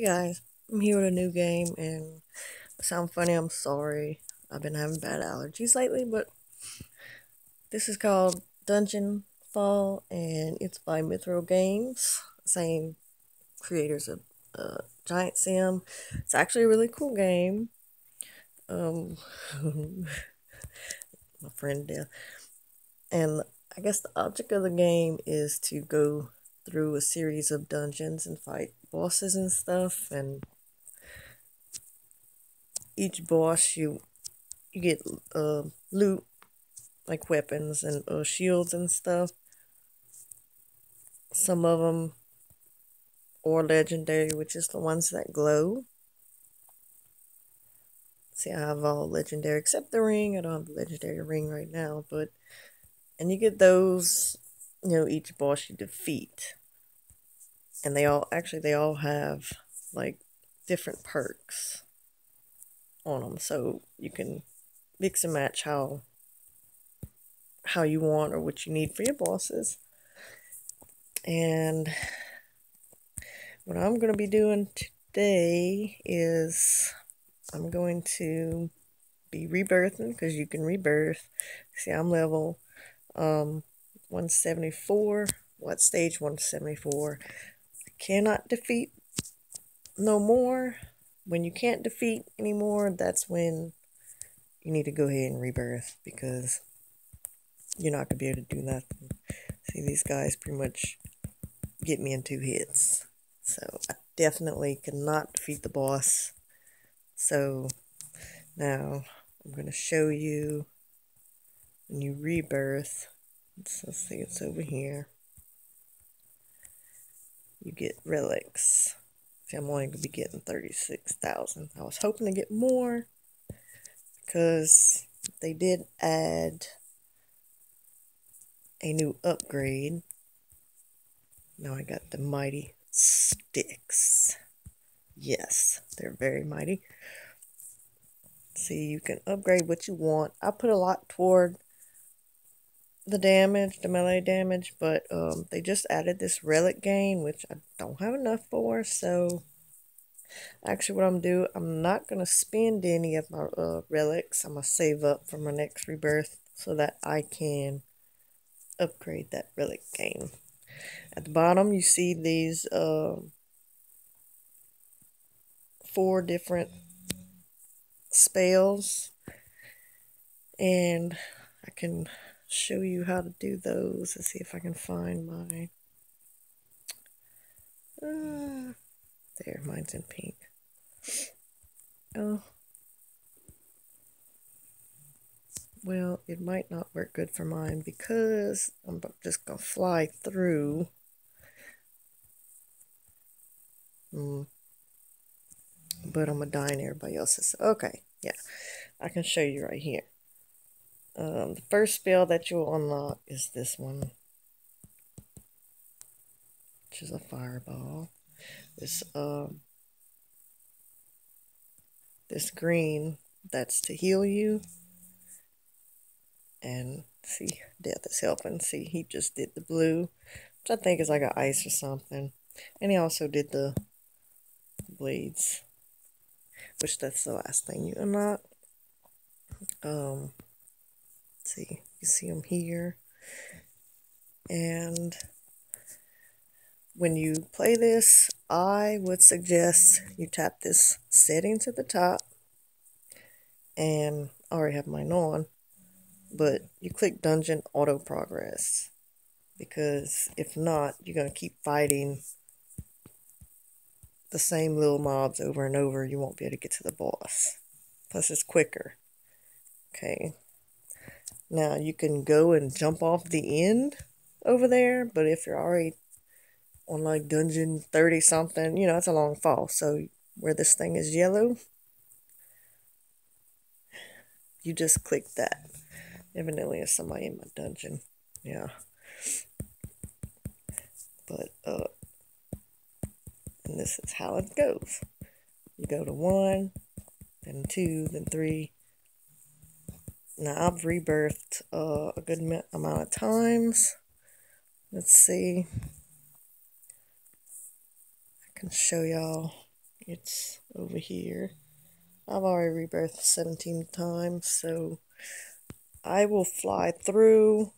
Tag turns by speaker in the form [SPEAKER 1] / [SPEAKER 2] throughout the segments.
[SPEAKER 1] Hey guys, I'm here with a new game and I sound funny, I'm sorry. I've been having bad allergies lately, but this is called Dungeon Fall and it's by Mithril Games, same creators of uh, Giant Sim. It's actually a really cool game. Um, my friend did. And I guess the object of the game is to go through a series of dungeons and fight bosses and stuff and each boss you you get uh, loot like weapons and uh, shields and stuff. Some of them are legendary which is the ones that glow. See I have all legendary except the ring. I don't have the legendary ring right now but and you get those you know each boss you defeat and they all actually they all have like different perks on them so you can mix and match how how you want or what you need for your bosses. And what I'm going to be doing today is I'm going to be rebirthing because you can rebirth. See I'm level um 174 what stage 174 cannot defeat no more, when you can't defeat anymore, that's when you need to go ahead and rebirth because you're not going to be able to do nothing. See, these guys pretty much get me in two hits. So I definitely cannot defeat the boss. So now I'm going to show you when you rebirth. Let's, let's see, it's over here you get relics. See, I'm only going to be getting 36,000. I was hoping to get more because they did add a new upgrade. Now I got the mighty sticks. Yes, they're very mighty. See, you can upgrade what you want. I put a lot toward the damage, the melee damage, but um, they just added this relic gain, which I don't have enough for, so actually what I'm doing, I'm not going to spend any of my uh, relics. I'm going to save up for my next rebirth so that I can upgrade that relic gain. At the bottom, you see these uh, four different spells, and I can show you how to do those. Let's see if I can find my... Uh, there, mine's in pink. Oh. Well, it might not work good for mine because I'm just going to fly through. Hmm. But I'm going to in everybody else's. Okay, yeah. I can show you right here. Um, the first spell that you'll unlock is this one, which is a fireball. This um, this green that's to heal you. And see, death is helping. See, he just did the blue, which I think is like an ice or something. And he also did the blades, which that's the last thing you unlock. Um, see, you see them here. And when you play this, I would suggest you tap this settings at the top. And I already have mine on. But you click Dungeon Auto Progress. Because if not, you're going to keep fighting the same little mobs over and over. You won't be able to get to the boss. Plus, it's quicker. Okay, now you can go and jump off the end over there, but if you're already on like dungeon 30 something, you know, it's a long fall. So where this thing is yellow, you just click that. Evidently there's somebody in my dungeon. Yeah. But uh and this is how it goes. You go to one, then two, then three, now I've rebirthed uh, a good amount of times. Let's see. I can show y'all it's over here. I've already rebirthed 17 times, so I will fly through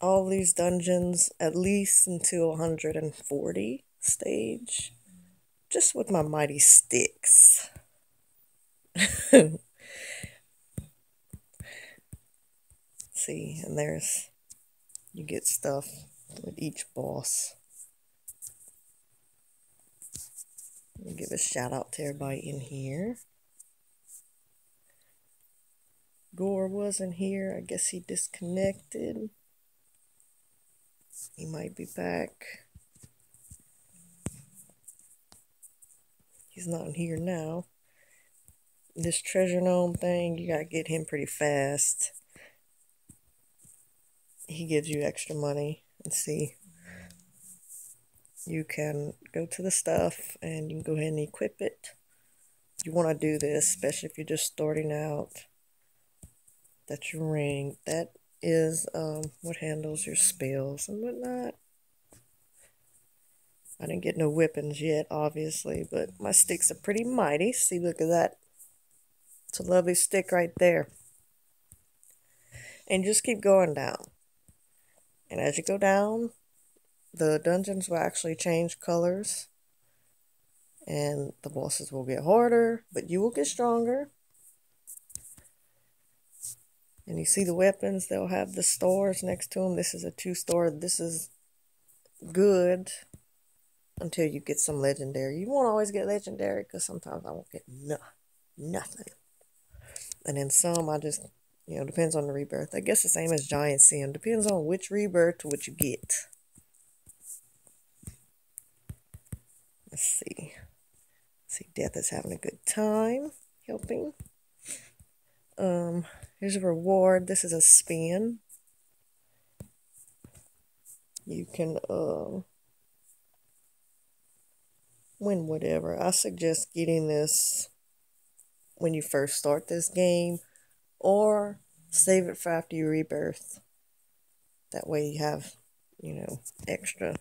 [SPEAKER 1] all these dungeons at least until 140 stage just with my mighty sticks. See, and there's you get stuff with each boss. give a shout out to everybody in here. Gore wasn't here. I guess he disconnected. He might be back. He's not in here now. This treasure gnome thing, you gotta get him pretty fast. He gives you extra money. Let's see. You can go to the stuff and you can go ahead and equip it. You want to do this, especially if you're just starting out. That's your ring. That is um, what handles your spells and whatnot. I didn't get no weapons yet, obviously, but my sticks are pretty mighty. See, look at that. It's a lovely stick right there. And just keep going down. And as you go down, the dungeons will actually change colors. And the bosses will get harder, but you will get stronger. And you see the weapons, they'll have the stars next to them. This is a two star. This is good until you get some legendary. You won't always get legendary because sometimes I won't get no, nothing. And then some I just, you know, depends on the rebirth. I guess the same as Giant Sim. Depends on which rebirth to what you get. Let's see. Let's see, Death is having a good time helping. Um, here's a reward. This is a spin. You can um win whatever. I suggest getting this when you first start this game or save it for after you rebirth. That way you have, you know, extra.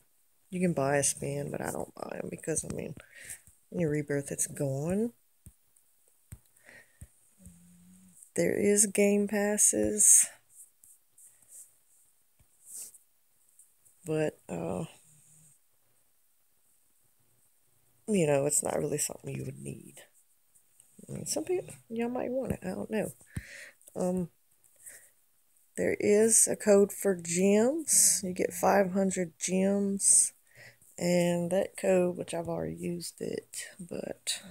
[SPEAKER 1] You can buy a spin, but I don't buy them because, I mean, when you rebirth, it's gone. There is game passes. But, uh, you know, it's not really something you would need. Mean, some people, y'all might want it. I don't know. Um, there is a code for gems. You get 500 gems. And that code, which I've already used it, but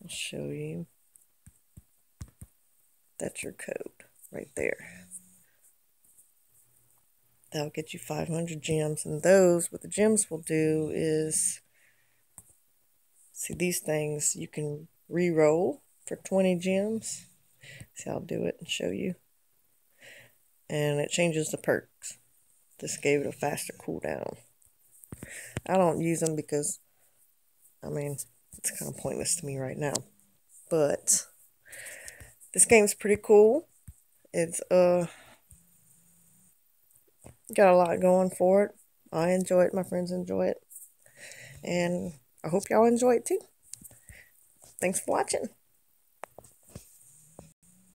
[SPEAKER 1] I'll show you. That's your code right there. That'll get you 500 gems. And those, what the gems will do is See these things you can re-roll for 20 gems. See, I'll do it and show you. And it changes the perks. This gave it a faster cooldown. I don't use them because, I mean, it's kind of pointless to me right now. But this game's pretty cool. It's uh got a lot going for it. I enjoy it. My friends enjoy it. And I hope y'all enjoy it too. Thanks for watching.